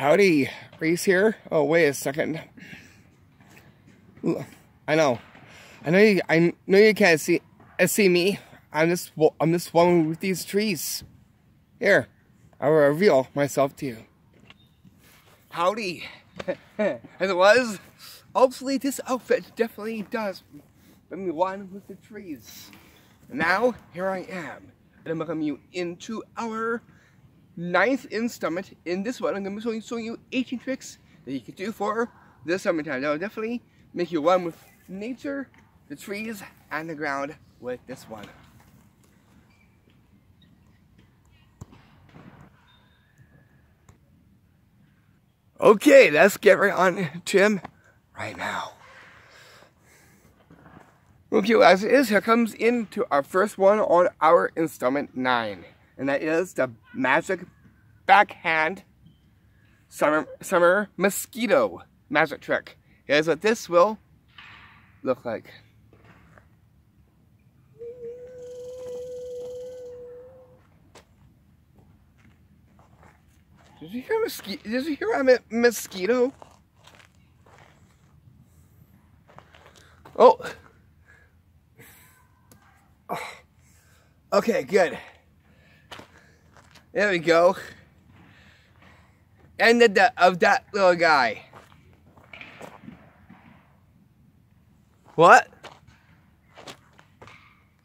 Howdy, Reese here. Oh, wait a second. I know. I know you. I know you can't see uh, see me. I'm just. I'm just one with these trees. Here, I will reveal myself to you. Howdy. As it was, obviously this outfit definitely does bring me one with the trees. Now, here I am. And I'm welcome you into our ninth installment. In this one, I'm going to be showing you 18 tricks that you can do for the summertime. That will definitely make you one with nature, the trees, and the ground with this one. Okay, let's get right on to him right now. Okay, as it is, here comes into our first one on our installment 9. And that is the Magic Backhand Summer, summer Mosquito Magic Trick. Here's what this will look like. Did you hear mosquito? Did you hear a mosquito? Oh. oh. Okay, good. There we go. End of, the, of that little guy. What?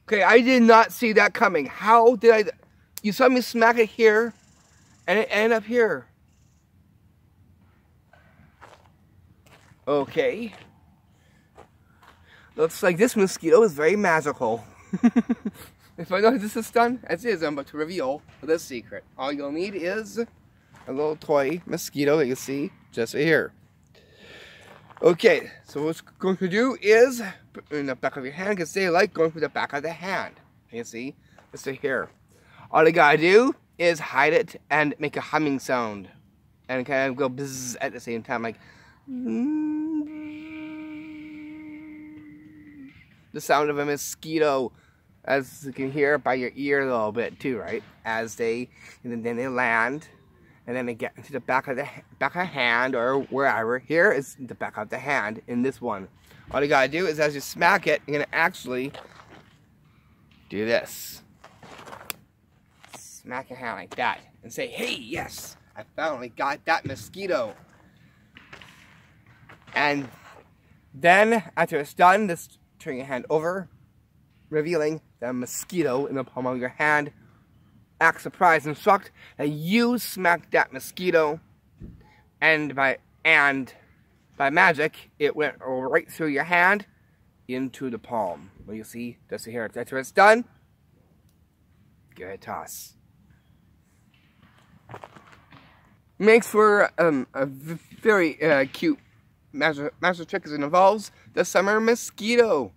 Okay, I did not see that coming. How did I... You saw me smack it here, and it ended up here. Okay. Looks like this mosquito is very magical. if I know this is done, as is, I'm about to reveal the secret. All you'll need is a little toy mosquito that you see just right here. Okay, so what we're going to do is put in the back of your hand because they like going through the back of the hand. You see, it's right here. All you gotta do is hide it and make a humming sound, and kind of go buzz at the same time, like the sound of a mosquito, as you can hear by your ear a little bit too, right? As they and then they land and then they get into the back of the back of hand or wherever. Here is the back of the hand in this one. All you gotta do is as you smack it, you're gonna actually do this. Smack your hand like that and say, hey, yes, I finally got that mosquito. And then after it's done, just turn your hand over, revealing the mosquito in the palm of your hand act surprised and shocked that you smacked that mosquito and by and by magic it went right through your hand into the palm. Well you see, just here after it's done, give it a toss. Makes for um, a very uh, cute magic, magic trick as it involves the summer mosquito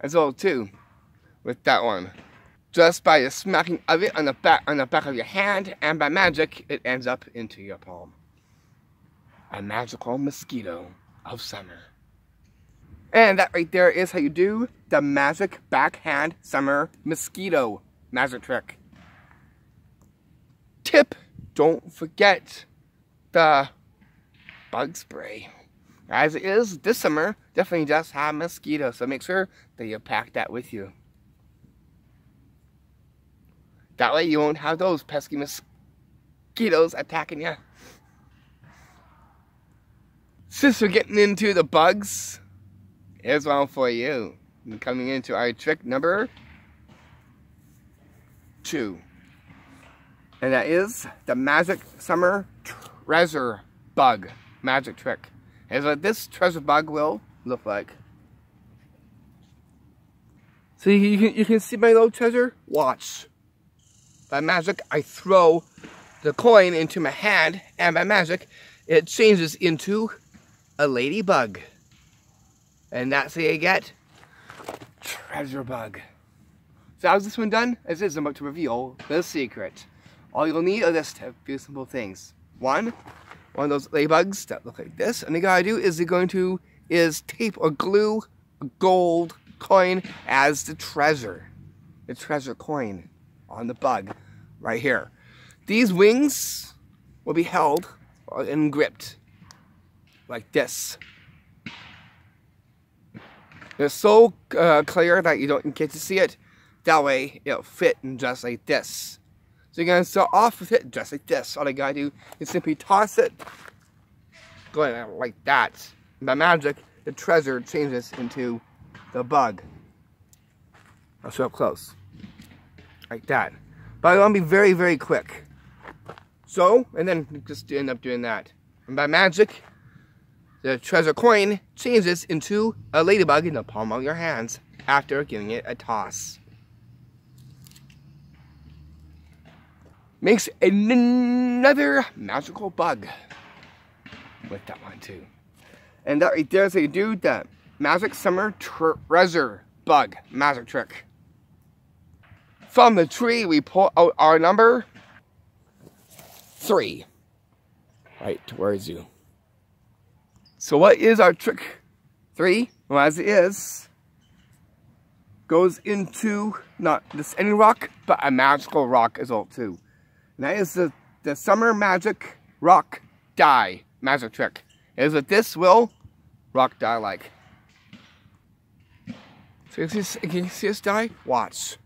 as well too with that one just by the smacking of it on the back on the back of your hand, and by magic, it ends up into your palm. A magical mosquito of summer. And that right there is how you do the magic backhand summer mosquito magic trick. Tip, don't forget the bug spray. As it is, this summer definitely just have mosquitoes, so make sure that you pack that with you. That way you won't have those pesky mosquitoes attacking you. Since we're getting into the bugs, here's one for you. And coming into our trick number two. And that is the Magic Summer Treasure Bug magic trick. Here's what this treasure bug will look like. So you can, you can see my little treasure? Watch. By magic, I throw the coin into my hand, and by magic, it changes into a ladybug. And that's how you get treasure bug. So how's this one done? As is, I'm about to reveal the secret. All you'll need are just a few simple things. One, one of those ladybugs that look like this, and the gotta do is you're going to is tape or glue a gold coin as the treasure. The treasure coin on the bug right here. These wings will be held and gripped like this. It's so uh, clear that you don't get to see it. That way, it'll fit in just like this. So you're going to start off with it just like this. All I gotta do is simply toss it, going like that. by magic, the treasure changes into the bug. I'll show up close. Like that. But I want to be very, very quick. So, and then just end up doing that. And by magic, the treasure coin changes into a ladybug in the palm of your hands after giving it a toss. Makes another magical bug with that one too. And that right there is a dude that magic summer treasure bug magic trick. From the tree we pull out our number three. Right, towards you? So what is our trick three? Well, as it is, goes into not just any rock, but a magical rock as well too. And that is the, the summer magic rock die magic trick. Is that this will rock die like. So you see, can you see this die? Watch.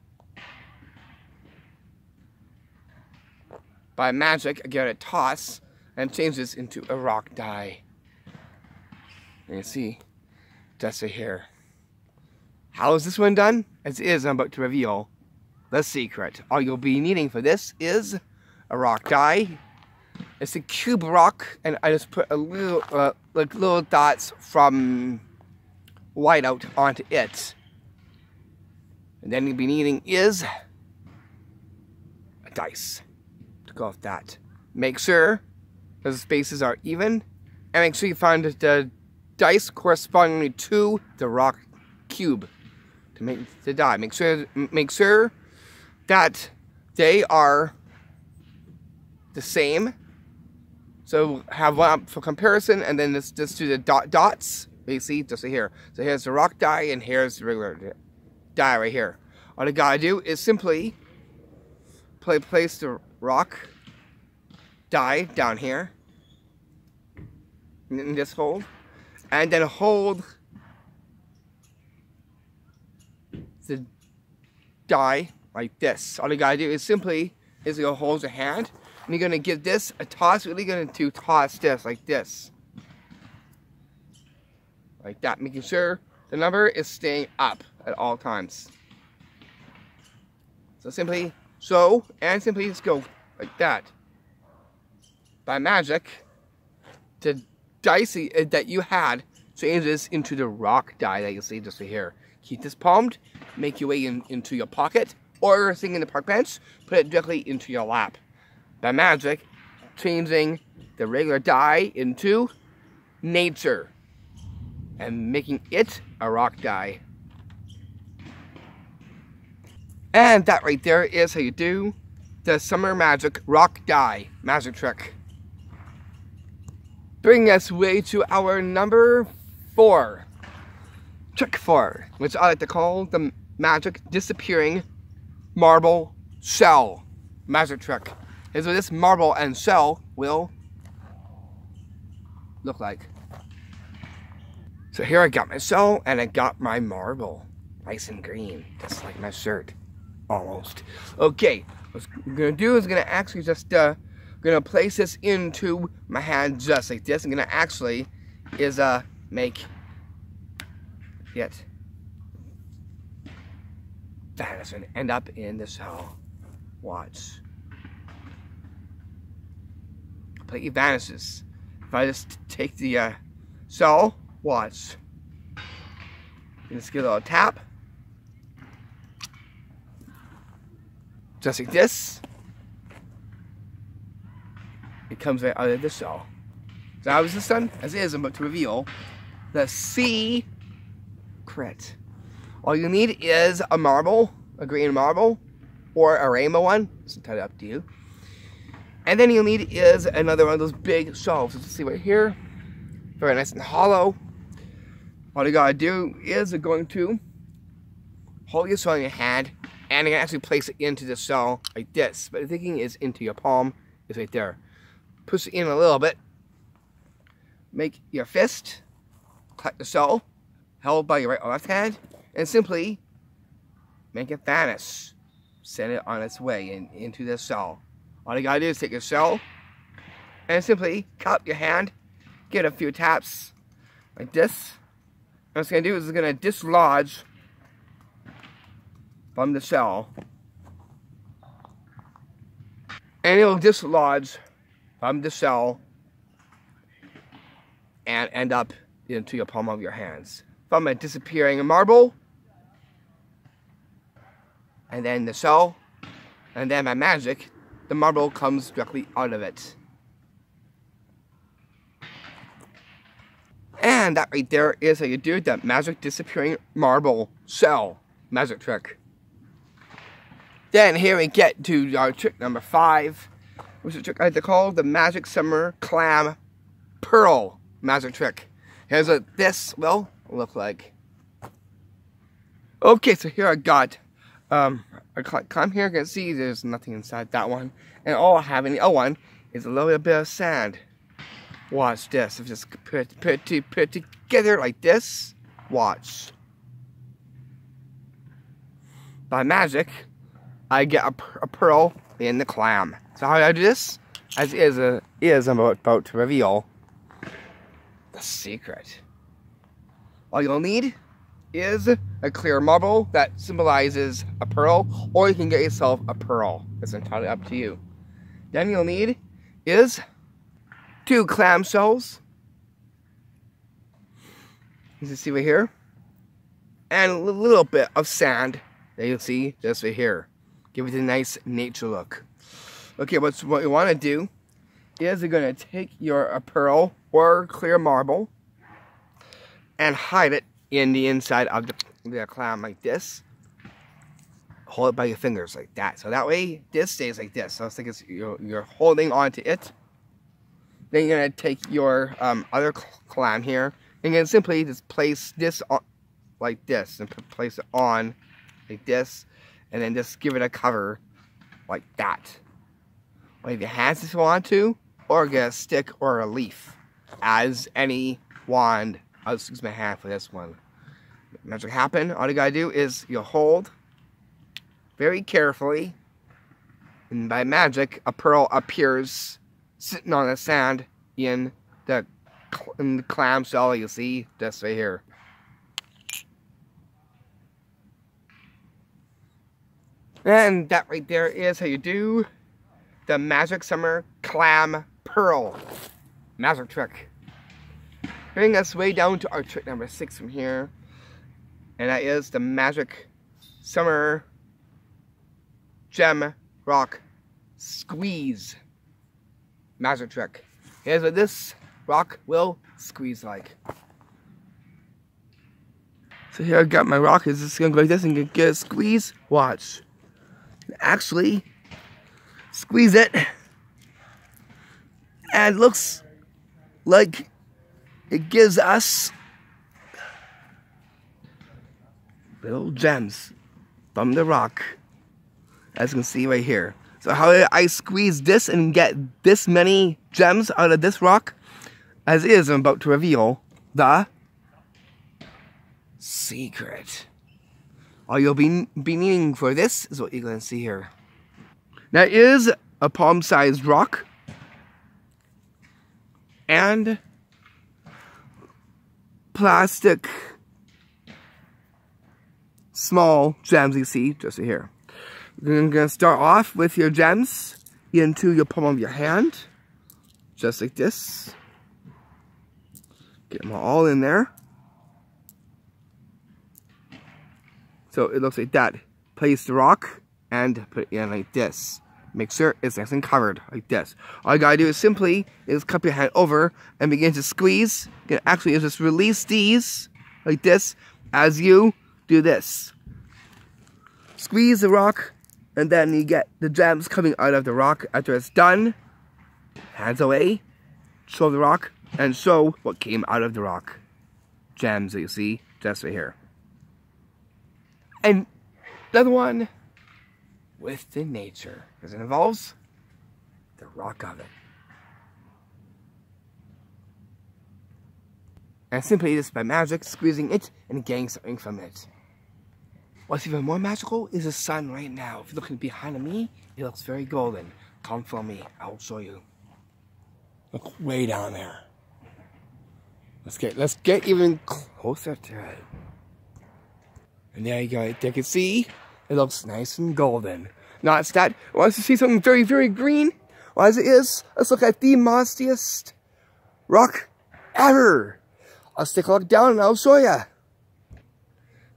By magic, I get a toss and changes into a rock die. And You see, just right here. How is this one done? As is, I'm about to reveal the secret. All you'll be needing for this is a rock die. It's a cube rock, and I just put a little, uh, like little dots from whiteout onto it. And then you'll be needing is a dice to go with that. Make sure the spaces are even, and make sure you find the dice corresponding to the rock cube to make the die. Make sure make sure that they are the same. So have one for comparison, and then let's just do the dot dots. Basically, just here. So here's the rock die, and here's the regular die right here. All you gotta do is simply play place the rock die down here in this hold and then hold the die like this. All you gotta do is simply is you hold your hand you're gonna give this a toss. Really gonna do toss this like this. Like that, making sure the number is staying up at all times. So simply so and simply just go like that. By magic, the dice uh, that you had changes into the rock die that you see just here. Keep this palmed, make your way in, into your pocket, or sitting in the park bench, put it directly into your lap. By magic, changing the regular die into nature and making it a rock die. And that right there is how you do the Summer Magic Rock Die magic trick bring us way to our number four. Trick four, which I like to call the magic disappearing marble shell magic trick. Is what this marble and shell will look like. So here I got my shell and I got my marble. Nice and green, just like my shirt. Almost. Okay, what I'm gonna do is gonna actually just uh, gonna place this into my hand just like this. I'm gonna actually is uh make it vanish and end up in the cell. Watch. Completely vanishes. If I just take the uh, cell, watch. Just give it a little tap. Just like this it comes out of the shell. So how is this done? As is, I'm about to reveal the C crit. All you need is a marble, a green marble, or a rainbow one. It's entirely up to you. And then you'll need is another one of those big shelves. Let's see right here. Very nice and hollow. All you gotta do is you're going to hold your cell in your hand and you can actually place it into the cell like this. But the thinking is into your palm is right there push it in a little bit make your fist, cut the cell, held by your right or left hand, and simply make it vanish. Send it on its way in, into the cell. All you gotta do is take your shell and simply cup your hand, get a few taps like this. what it's gonna do is it's gonna dislodge from the shell. And it'll dislodge from the shell and end up into your palm of your hands. From a disappearing marble, and then the shell, and then by magic, the marble comes directly out of it. And that right there is how you do the magic disappearing marble cell magic trick. Then here we get to our trick number five, which is a trick I like to call the Magic Summer Clam Pearl magic trick. Here's what this will look like. Okay, so here I got, um, I come here, can see there's nothing inside that one. And all I have in the other one is a little bit of sand. Watch this, just put, put, put together like this. Watch. By magic, I get a, a pearl in the clam. So how do I do this? As is, a, is I'm about to reveal the secret. All you'll need is a clear marble that symbolizes a pearl, or you can get yourself a pearl. It's entirely up to you. Then you'll need is two clam shells. You can see right here. And a little bit of sand that you'll see just right here. Give it a nice nature look. Okay, what's what you want to do is you're going to take your pearl or clear marble and hide it in the inside of the, the clam like this. Hold it by your fingers like that. So that way, this stays like this. So it's like it's, you're, you're holding onto it. Then you're going to take your um, other clam here and then simply just place this on like this and place it on like this and then just give it a cover like that. Wave your hands if you want to, or get a stick or a leaf as any wand. Oh, I'll just use my hand for this one. Magic happen. All you gotta do is you hold very carefully, and by magic, a pearl appears sitting on the sand in the, in the clam shell you see this right here. And that right there is how you do the Magic Summer Clam Pearl Magic Trick. Bringing us way down to our trick number six from here. And that is the Magic Summer Gem Rock Squeeze Magic Trick. Here's what this rock will squeeze like. So here I got my rock. it's this gonna go like this and get a squeeze? Watch. Actually, squeeze it. And it looks like it gives us little gems from the rock. As you can see right here. So how I squeeze this and get this many gems out of this rock? As is, I'm about to reveal the secret. All you'll be, be needing for this is what you're going to see here. That is a palm-sized rock. And plastic small gems you see just here. You're going to start off with your gems into your palm of your hand. Just like this. Get them all in there. So it looks like that. Place the rock and put it in like this. Make sure it's nice and covered like this. All you gotta do is simply is cup your hand over and begin to squeeze. You can actually just release these like this as you do this. Squeeze the rock and then you get the gems coming out of the rock after it's done. Hands away, show the rock, and show what came out of the rock. Gems that you see just right here. And another one with the nature because it involves the rock of it. And simply just by magic, squeezing it and getting something from it. What's even more magical is the sun right now. If you're looking behind me, it looks very golden. Come for me, I'll show you. Look way down there. Let's get let's get even closer to it. And there you go. There you can see it looks nice and golden. Not that wants to see something very, very green. Well, as it is, let's look at the mossiest rock ever. I'll stick a look down and I'll show you.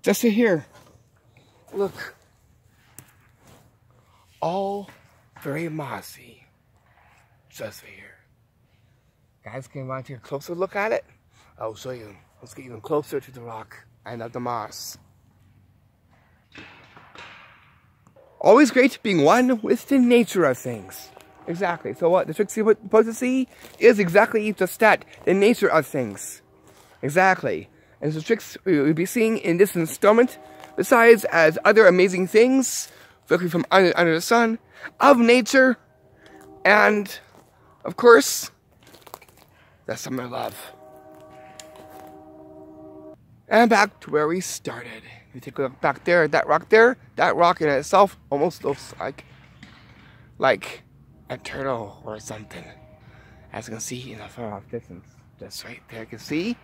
Just here. Look. All very mossy. Just here. Guys, can you want to take a closer look at it? I'll show you. Let's get even closer to the rock and of the moss. Always great being one with the nature of things. Exactly. So what the trick you're supposed to see is exactly just that, the nature of things. Exactly. And the tricks we'll be seeing in this installment, besides as other amazing things, looking from under, under the sun, of nature, and, of course, the summer love. And back to where we started. You take a look back there, that rock there, that rock in itself almost looks like, like a turtle or something. As you can see in the far off distance, just right there, you can see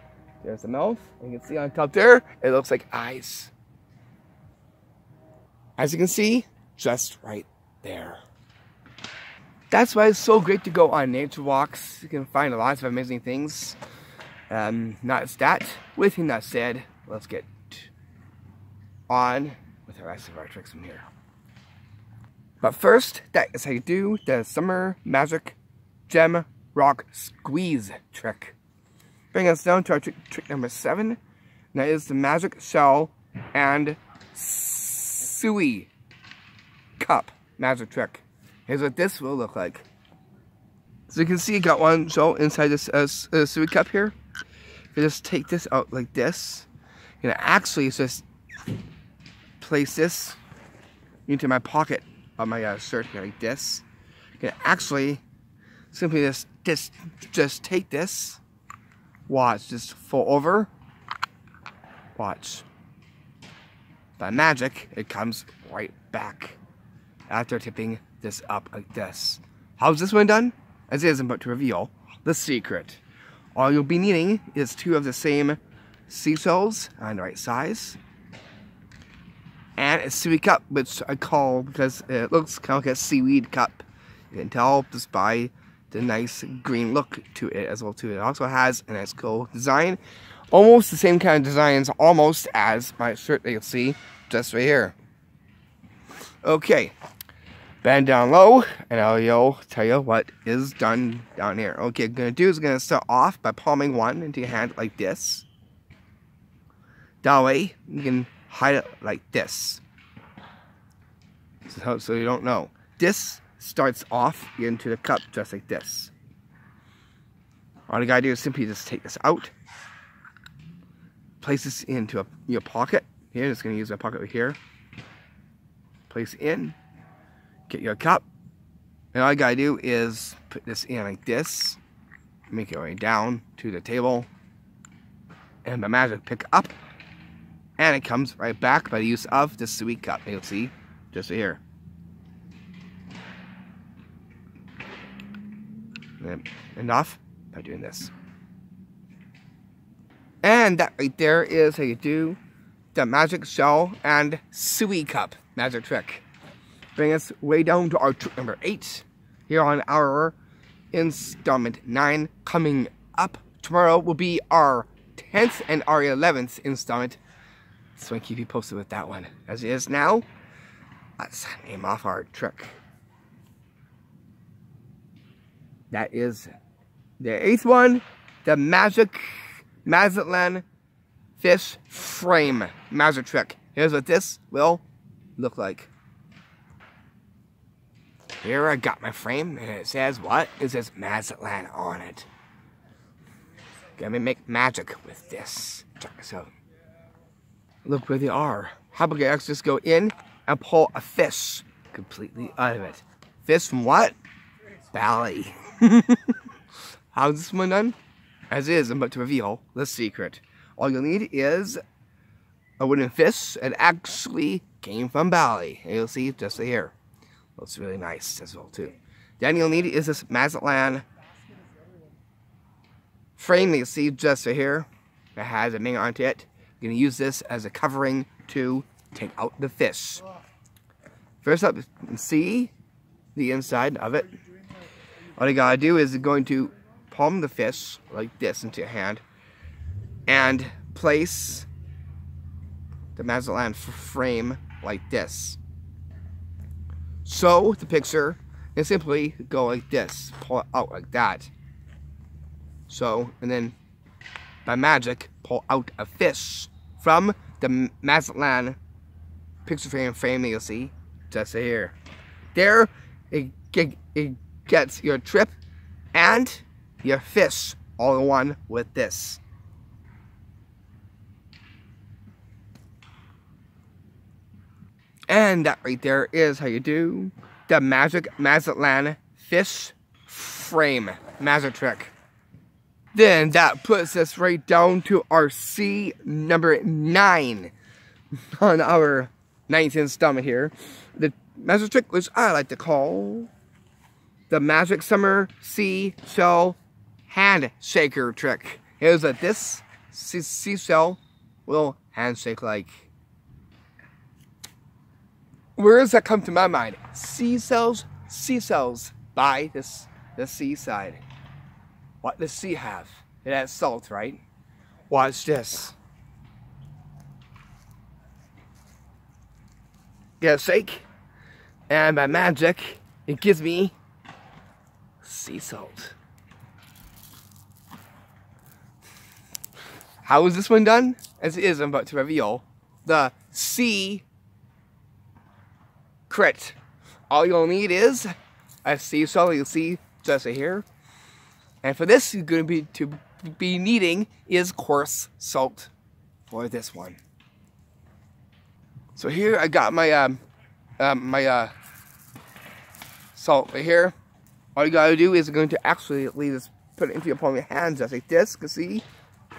there's the mouth. You can see on top there, it looks like eyes. As you can see, just right there. That's why it's so great to go on nature walks. You can find lots of amazing things. Um, not that. With him that said, let's get on with the rest of our tricks from here. But first, that is how you do the Summer Magic Gem Rock Squeeze trick. Bring us down to our trick, trick number seven. And that is the Magic Shell and Suey Cup Magic Trick. Here's what this will look like. So you can see, got one shell inside this uh, uh, Suey Cup here. You just take this out like this, you know, actually just place this into my pocket of my uh, shirt here like this. You can actually simply just, just, just take this, watch, just fall over, watch. By magic, it comes right back after tipping this up like this. How's this one done? As it is about to reveal the secret. All you'll be needing is two of the same sea seashells on the right size and a seaweed cup, which I call because it looks kind of like a seaweed cup. You can tell just by the nice green look to it as well too. It also has a nice cool design, almost the same kind of designs almost as my shirt that you'll see just right here. Okay, bend down low, and I'll tell you what is done down here. Okay, I'm gonna do is gonna start off by palming one into your hand like this. That way, you can hide it like this. So, so you don't know. This starts off into the cup just like this. All you gotta do is simply just take this out, place this into a, your pocket. Here, I'm just gonna use my pocket right here. Place in, get your cup, and all you gotta do is put this in like this, make your way down to the table, and the magic pick up and it comes right back by the use of the sweet cup. You'll see just here. enough by doing this. And that right there is how you do the magic shell and suey cup magic trick. Bring us way down to our trick number eight here on our installment nine. Coming up tomorrow will be our 10th and our 11th installment so I keep you posted with that one. As it is now, let's name off our trick. That is the eighth one, the Magic Mazatlan Fish Frame Magic Trick. Here's what this will look like. Here I got my frame, and it says what? It says Mazatlan on it. Gonna make magic with this. Check this out. Look where they are. How about I just go in and pull a fish completely out of it? Fish from what? Bali. How's this one done? as is, I'm about to reveal the secret. All you'll need is a wooden fist. It actually came from Bali. And you'll see just here. Looks really nice as well too. Then you'll need is this Mazatlan frame that you see just here. It has a name onto it. Gonna use this as a covering to take out the fish. First up, see the inside of it. All you gotta do is going to palm the fish like this into your hand and place the Mazatlan frame like this. So the picture is simply go like this, pull it out like that. So, and then by magic, pull out a fish from the Mazatlan frame frame you'll see just here. There, it, it gets your trip and your fish all in one with this. And that right there is how you do the Magic Mazatlan Fish Frame Magic Trick. Then that puts us right down to our C number 9 on our 19th installment here. The magic trick, which I like to call the Magic Summer Seashell Hand Shaker Trick. Here's that this seashell will handshake like. Where does that come to my mind? Seashells, seashells by this the seaside. What does sea have? It has salt, right? Watch this. Get a shake, and by magic, it gives me sea salt. How is this one done? As it is, I'm about to reveal the sea crit. All you'll need is a sea salt. You'll see just here. And for this, you're going to be to be needing is coarse salt for this one. So here I got my um, um my uh, salt right here. All you gotta do is going to actually leave this, put it into your palm of your hands just like this. You see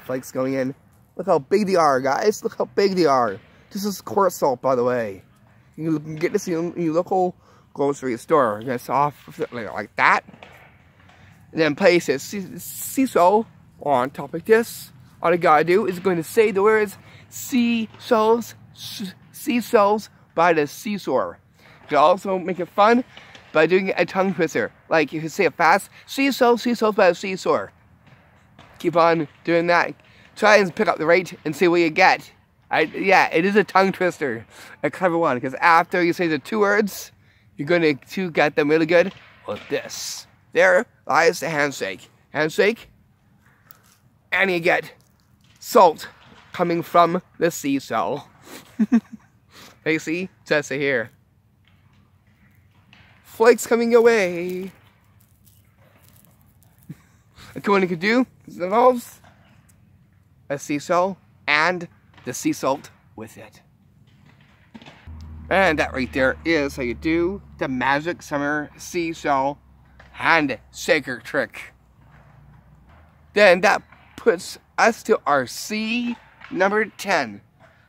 flakes going in. Look how big they are, guys. Look how big they are. This is coarse salt, by the way. You can get this in your local grocery store. It's off like that. Then place sea salt on top of this. All you gotta do is going to say the words sea shells by the seashore. You can also make it fun by doing a tongue twister. Like you can say it fast, sea shells by the seashore. Keep on doing that. Try and pick up the rate and see what you get. I, yeah, it is a tongue twister, a clever one, because after you say the two words, you're going to get them really good with this. There lies the handshake. Handshake, and you get salt coming from the sea cell. you see, just here. Flakes coming your way. what you can do is involves a sea cell and the sea salt with it. And that right there is how you do the Magic Summer Seashell Hand Shaker trick. Then that puts us to our C number 10,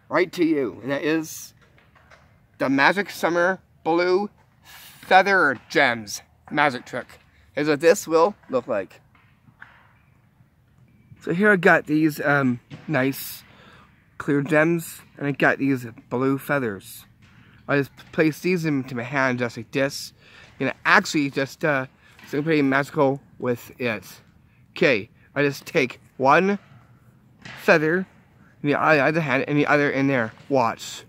right to you. And that is the Magic Summer Blue Feather Gems Magic Trick. Here's what this will look like. So here I got these um, nice clear gems, and I got these blue feathers. I just place these into my hand just like this, and actually just uh, something pretty magical with it. Okay, I just take one feather in the other hand and the other in there. Watch.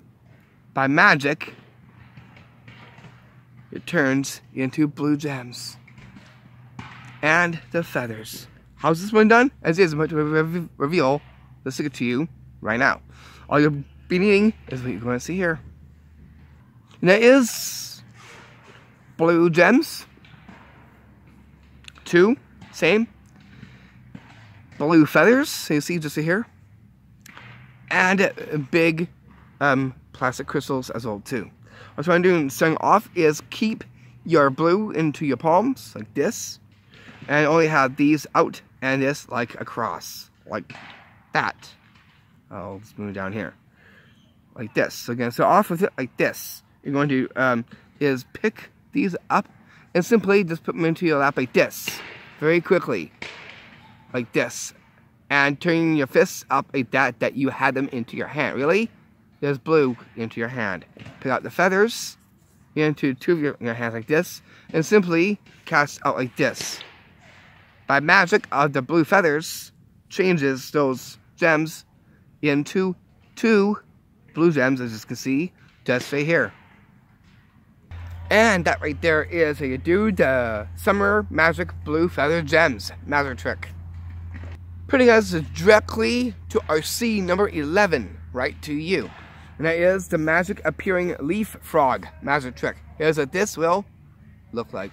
By magic, it turns into blue gems. And the feathers. How's this one done? As is, I'm about to re reveal the secret to you right now. All you'll be needing is what you're going to see here. And that is blue gems. Two, same. Blue feathers, so you see just here. And big um, plastic crystals as well too. What I'm doing starting off is keep your blue into your palms like this. and only have these out and this like across, like that. Oh, let's move down here, like this. So again, so off with it like this. You're going to um, is pick these up and simply just put them into your lap like this, very quickly, like this, and turning your fists up like that, that you had them into your hand. Really? There's blue into your hand. Pick out the feathers into two of your, your hands like this, and simply cast out like this. By magic of the blue feathers, changes those gems into two blue gems, as you can see, just right here. And that right there is a dude the Summer Magic Blue Feather Gems magic trick. Putting us directly to our C number 11, right to you. And that is the Magic Appearing Leaf Frog magic trick. Here's what this will look like.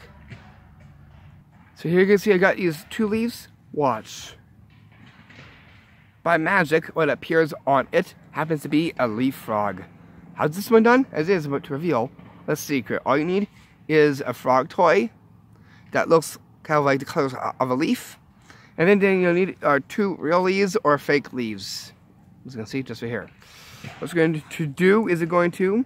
So here you can see I got these two leaves. Watch. By magic, what appears on it happens to be a leaf frog. How's this one done? As it is about to reveal a secret. All you need is a frog toy that looks kind of like the colors of a leaf. And then, then you'll need uh, two real leaves or fake leaves. As you can see just right here. What we're going to do is it going to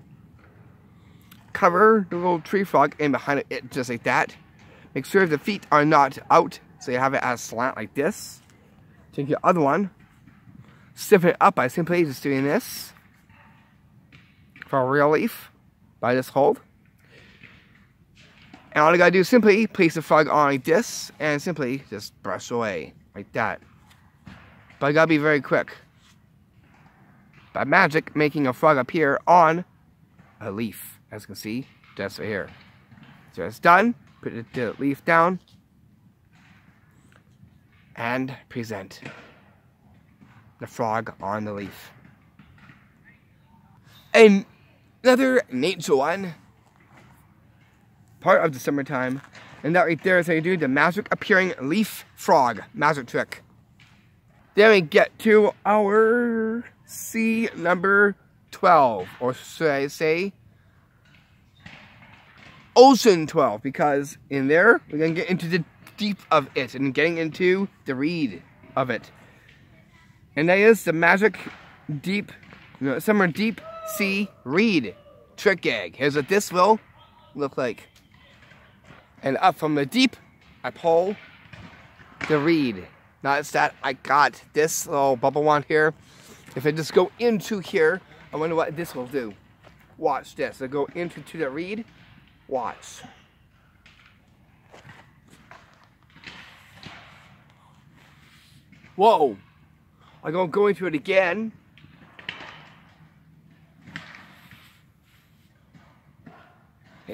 cover the little tree frog in behind it just like that. Make sure the feet are not out, so you have it as slant like this. Take your other one, stiffen it up by simply just doing this for a real leaf this hold. And all you gotta do is simply place the frog on like this and simply just brush away like that. But you gotta be very quick. By magic, making a frog appear on a leaf, as you can see, just right here. So it's done, put the leaf down, and present the frog on the leaf. And another nature one, part of the summertime, and that right there is how you do the magic appearing leaf frog magic trick. Then we get to our C number 12, or should I say Ocean 12, because in there we're going to get into the deep of it and getting into the read of it. And that is the magic deep, you know, summer deep sea reed trick egg. Here's what this will look like. And up from the deep, I pull the reed. Notice that I got this little bubble wand here. If I just go into here, I wonder what this will do. Watch this. I go into to the reed. Watch. Whoa. I'm going to go into it again.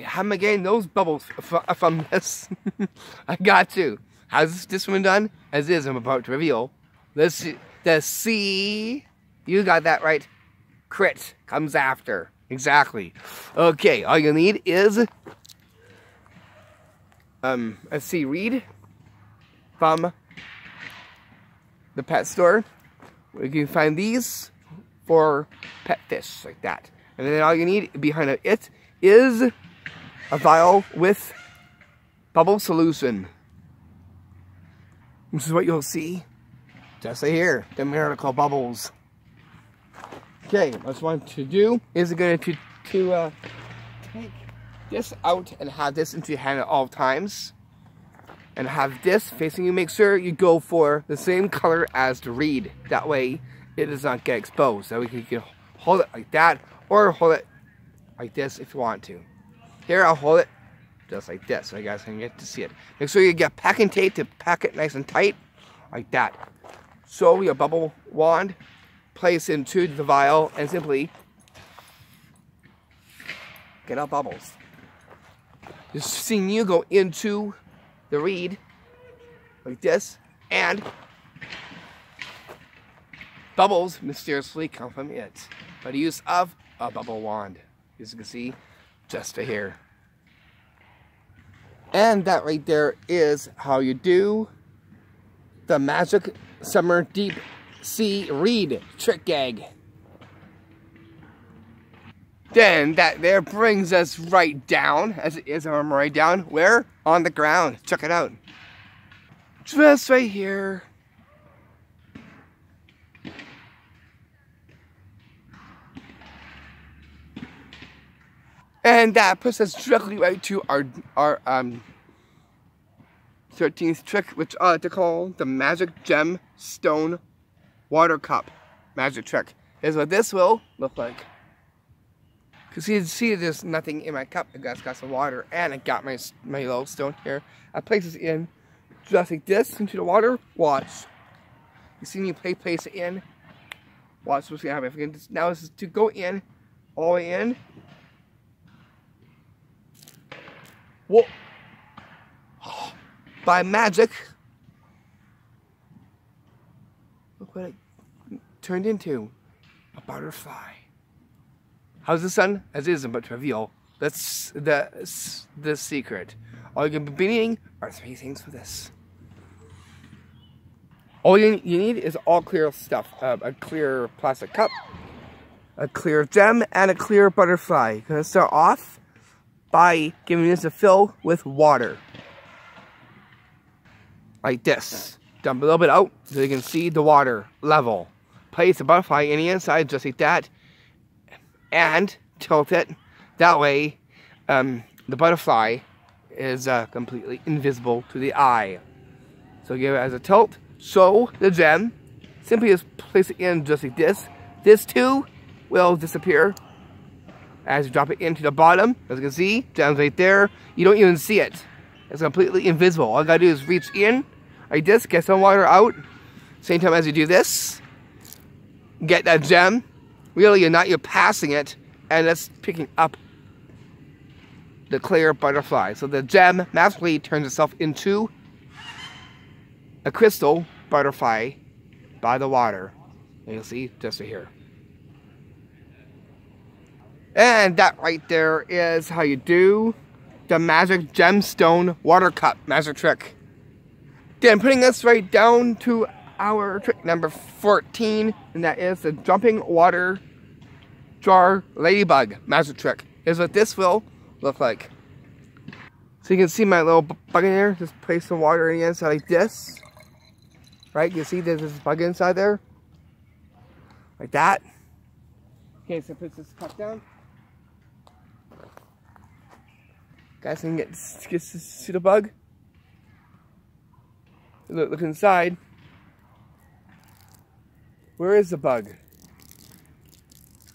How am I getting those bubbles from this? I got to. How's this one done? As is, I'm about to reveal. Let's see. The C. You got that right. Crit comes after. Exactly. Okay, all you need is um, let's reed from the pet store. We can find these for pet fish, like that. And then all you need behind it is a vial with bubble solution. This is what you'll see. Just here, the miracle bubbles. Okay, what I want to do is going to, to uh, take this out and have this into your hand at all times. And have this facing you. Make sure you go for the same color as the reed. That way it does not get exposed. That way you can hold it like that or hold it like this if you want to. Here I'll hold it just like this so you guys can get to see it. Make sure you get packing tape to pack it nice and tight like that. So your bubble wand place into the vial and simply get out bubbles. Just seeing you go into the reed like this and bubbles mysteriously come from it by the use of a bubble wand. As you can see, just to here. And that right there is how you do the Magic Summer Deep Sea Reed Trick Gag. Then that there brings us right down, as it is, I'm right down, where? On the ground. Check it out. Just right here. And that puts us directly right to our our um 13th trick, which I like to call the Magic Gem Stone Water Cup magic trick. Is what this will look like. Cause you can see there's nothing in my cup. I got, got some water and I got my my little stone here. I place this in just like this into the water. Watch. You see me play place it in. Watch what's happen. We can just, now this is to go in, all the way in. Whoa. By magic. Look what it turned into. A butterfly. How's the sun? As it isn't but reveal. That's the, the secret. All you're gonna be needing are three things for this. All you, you need is all clear stuff. Uh, a clear plastic cup, a clear gem, and a clear butterfly. Gonna start off by giving this a fill with water. Like this. Dump a little bit out so you can see the water level. Place the butterfly in the inside just like that. And tilt it. That way, um, the butterfly is uh, completely invisible to the eye. So give it as a tilt. So the gem, simply just place it in just like this. This too will disappear as you drop it into the bottom. As you can see, gem's right there. You don't even see it. It's completely invisible. All you gotta do is reach in like this, get some water out. Same time as you do this, get that gem. Really, you're not, you're passing it, and it's picking up the clear butterfly. So the gem magically turns itself into a crystal butterfly by the water. And you'll see just here. And that right there is how you do the magic gemstone water cup magic trick. Then putting us right down to our trick number 14, and that is the jumping water jar ladybug magic trick. Is what this will look like. So you can see my little bug in there. Just place some water in the inside like this. Right? You see there's this bug inside there? Like that. Okay, so put this cup down. Guys can get, get see the bug. Look, look inside. Where is the bug?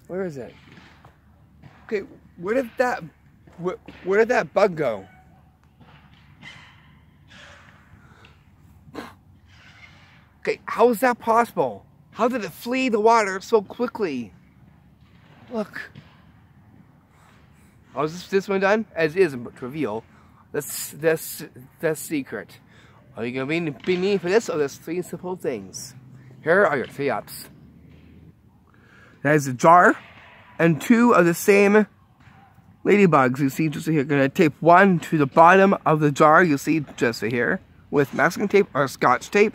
Where is it? Okay, where did that where, where did that bug go? Okay, how is that possible? How did it flee the water so quickly? Look. How is this, this one done? As is, but reveal this, this, the secret. Are you going to be, be needing for this? Or there's three simple things. Here are your three ups. That is a jar and two of the same ladybugs you see just here. Gonna tape one to the bottom of the jar you see just here with masking tape or scotch tape.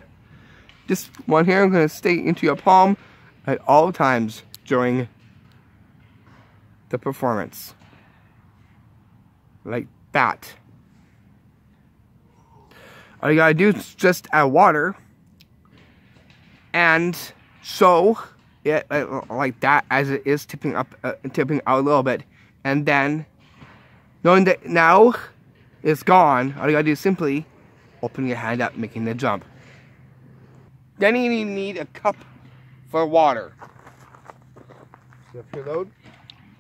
This one here I'm gonna stay into your palm at all times during the performance. Like that. All you gotta do is just add water and show it like that as it is tipping up, uh, tipping out a little bit. And then, knowing that now it's gone, all you gotta do is simply open your hand up, making the jump. Then you need a cup for water. So if you load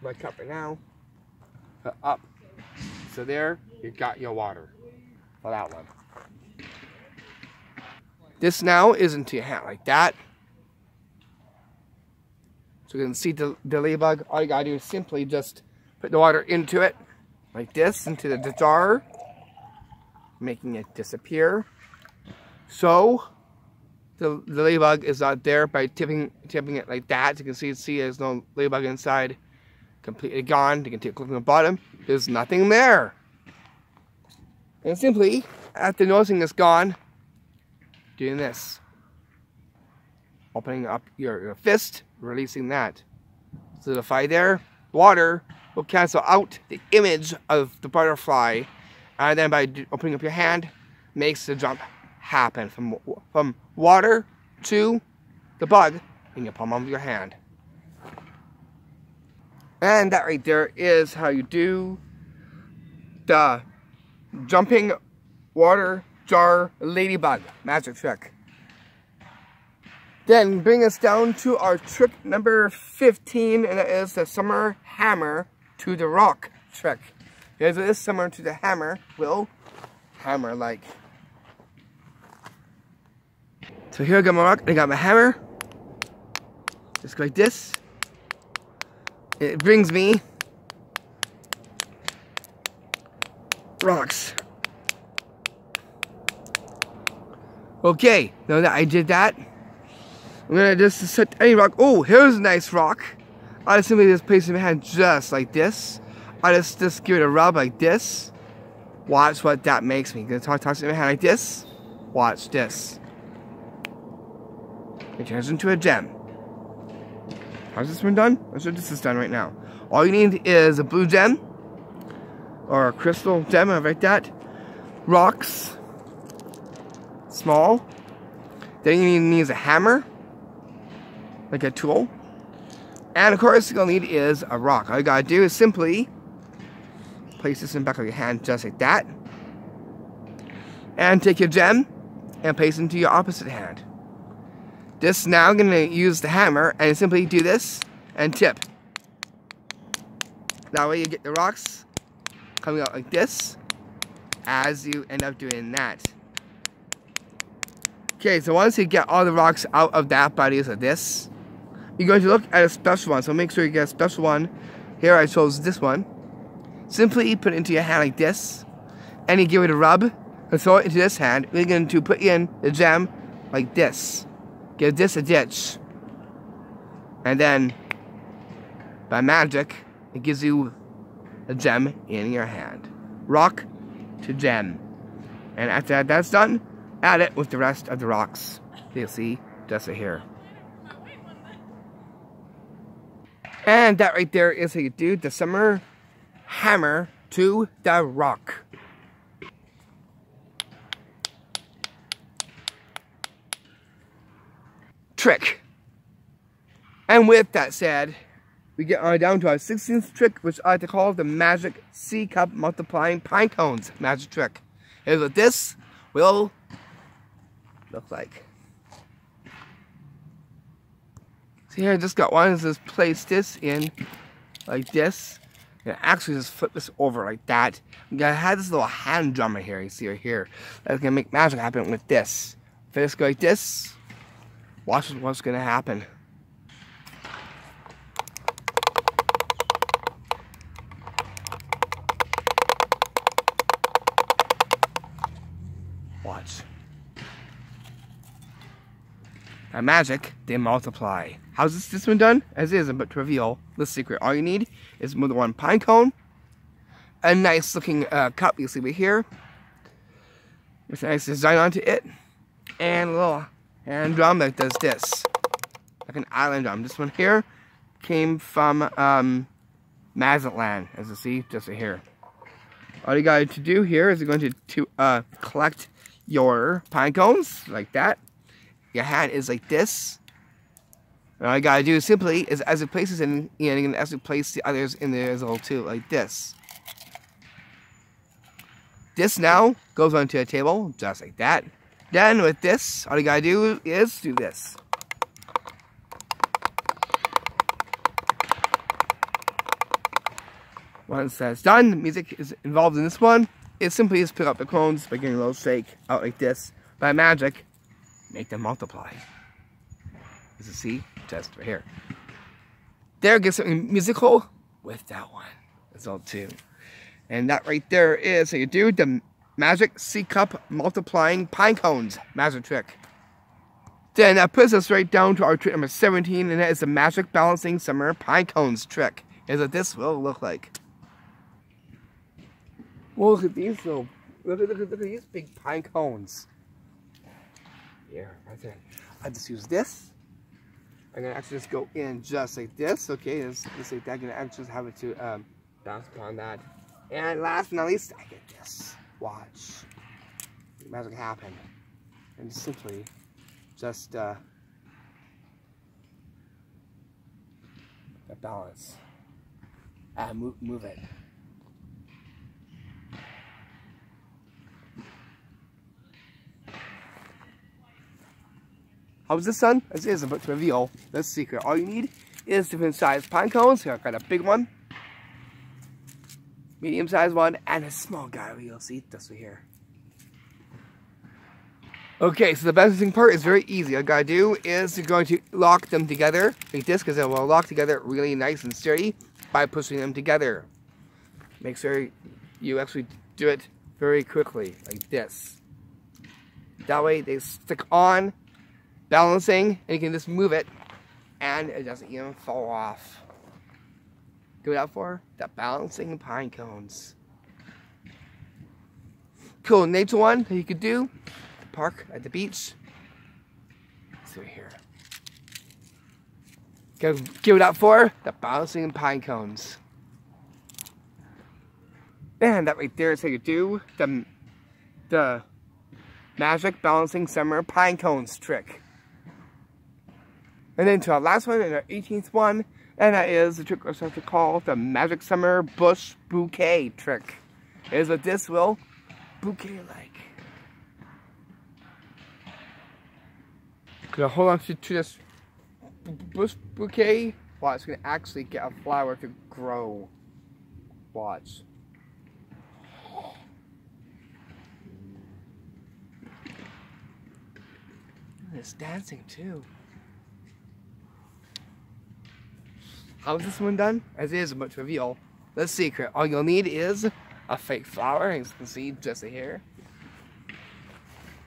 my cup right now, up. So there, you got your water for that one. This now is into your hand like that. So you can see the, the ladybug. All you gotta do is simply just put the water into it, like this, into the, jar, making it disappear. So the, the ladybug is not there by tipping tipping it like that. You can see see there's no ladybug inside, completely gone. You can take a look at the bottom. There's nothing there. And simply, after noticing it's gone, doing this. Opening up your, your fist, releasing that. So the fire there, water will cancel out the image of the butterfly. And then by opening up your hand, makes the jump happen from, from water to the bug in your palm of your hand. And that right there is how you do the jumping water jar ladybug magic trick. Then bring us down to our trick number 15, and that is the summer hammer to the rock trick. Here's this similar to the hammer will hammer like. So here I got my rock, I got my hammer. Just like this. It brings me rocks. Okay, now that I did that, I'm gonna just set any rock. Oh, here's a nice rock. I just simply just place it in my hand just like this. I just just give it a rub like this. Watch what that makes me. Gonna toss, toss it in my hand like this. Watch this. It turns into a gem. How's this one done? Let's this is done right now. All you need is a blue gem or a crystal gem, like that. Rocks, small. Then you need a hammer, like a tool. And of course, you're gonna need is a rock. All you gotta do is simply place this in the back of your hand just like that. And take your gem and place it into your opposite hand. This now I'm gonna use the hammer and simply do this and tip. That way you get the rocks coming out like this as you end up doing that. Okay, so once you get all the rocks out of that body of this, you're going to look at a special one. So make sure you get a special one. Here I chose this one. Simply put it into your hand like this, and you give it a rub, and throw it into this hand. We're going to put in the gem like this. Give this a ditch. And then, by magic, it gives you a gem in your hand. Rock to gem. And after that's done, add it with the rest of the rocks. You'll see, just right here. And that right there is how you do the summer hammer to the rock. Trick. And with that said, we get on down to our 16th trick, which I like to call the magic C cup multiplying pine cones magic trick. Here's what this will look like. See here, I just got one. Just place this in like this. And actually just flip this over like that. I have this little hand drummer here, you see right here. That's gonna make magic happen with this. If I just go like this, watch what's gonna happen. Watch. By magic, they multiply. How's this, this one done? As is, but to reveal the secret, all you need is more than one pine cone, a nice looking uh, cup you see right here, with a nice design onto it, and a little hand drum that does this, like an island drum. This one here came from um, Mazatlan, as you see, just here. All you got to do here is you're going to, to uh, collect your pine cones, like that, your hand is like this. And all you gotta do simply is as it places in, you know, you can actually place the others in there as well too, like this. This now goes onto a table, just like that. Then with this, all you gotta do is do this. Once that's done, the music is involved in this one. It simply is pick up the cones by getting a little shake out like this. By magic, make them multiply. As you see, test right here. There gets something musical with that one. It's all too. And that right there is how you do the magic C cup multiplying pine cones magic trick. Then that puts us right down to our trick number 17, and that is the magic balancing summer pine cones trick. Is what this will look like. Well, look at these little, look at, look at, look at these big pine cones. Yeah, right there. I just use this. I'm gonna actually just go in just like this. Okay, just like that. I'm gonna actually just have it to um, bounce upon that. And last but not least, I get this. Watch. Magic happen. and simply just uh, balance and move, move it. How's this son? This is about to reveal This secret. All you need is different sized pine cones. Here I've got a big one, medium sized one, and a small guy. You'll see this here. Okay, so the balancing part is very easy. All you gotta do is you're going to lock them together like this because they will lock together really nice and sturdy by pushing them together. Make sure you actually do it very quickly like this. That way they stick on balancing, and you can just move it, and it doesn't even fall off. Go out for the balancing pine cones. Cool nature one that you could do. The Park at the beach. Let's here. Go give it up for the balancing pine cones. And that right there is how you do the the magic balancing summer pine cones trick. And then to our last one, and our 18th one, and that is the trick we're supposed to call the Magic Summer Bush Bouquet trick. Is what this will bouquet like. Gonna hold on to, to this bush bouquet while it's gonna actually get a flower to grow. Watch. It's dancing too. How's this one done? As is about to reveal the secret. All you'll need is a fake flower, as you can see just here.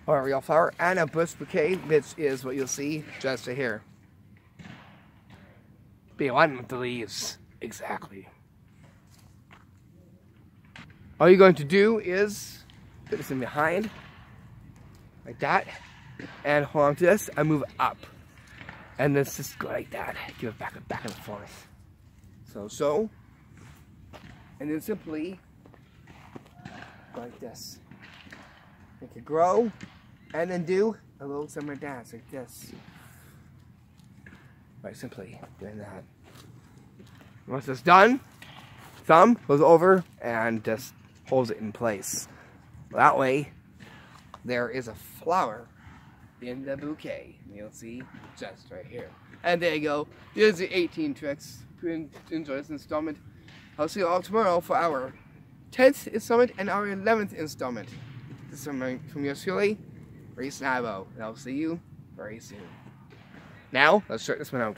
Or a real flower, and a bush bouquet, which is what you'll see just here. Be one with the leaves. Exactly. All you're going to do is put this in behind, like that, and hold on to this and move up. And then just go like that. Give it back and back and forth. So, so. And then simply like this. Make it grow. And then do a little summer dance like this. By simply doing that. Once it's done, thumb goes over and just holds it in place. That way, there is a flower in the bouquet. You'll see just right here. And there you go. Here's the 18 tricks to enjoy this installment. I'll see you all tomorrow for our 10th installment and our 11th installment. This is from yours truly, Reese Nabo. And I'll see you very soon. Now, let's check this one out.